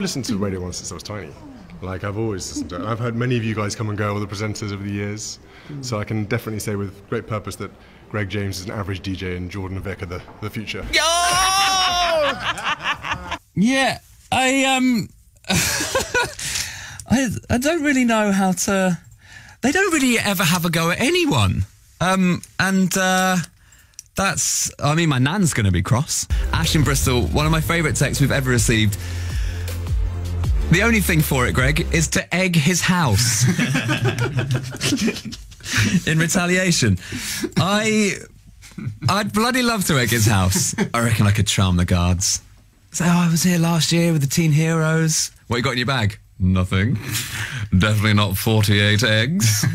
listened to Radio 1 since I was tiny. Like, I've always listened to it. I've heard many of you guys come and go, all the presenters over the years. So I can definitely say with great purpose that Greg James is an average DJ and Jordan and Vick are the, the future. Yeah, I um, I I don't really know how to. They don't really ever have a go at anyone. Um, and uh, that's. I mean, my nan's going to be cross. Ash in Bristol, one of my favourite texts we've ever received. The only thing for it, Greg, is to egg his house. in retaliation. I I'd bloody love to egg his house. I reckon I could charm the guards. So oh, I was here last year with the teen heroes. What you got in your bag? Nothing. Definitely not 48 eggs.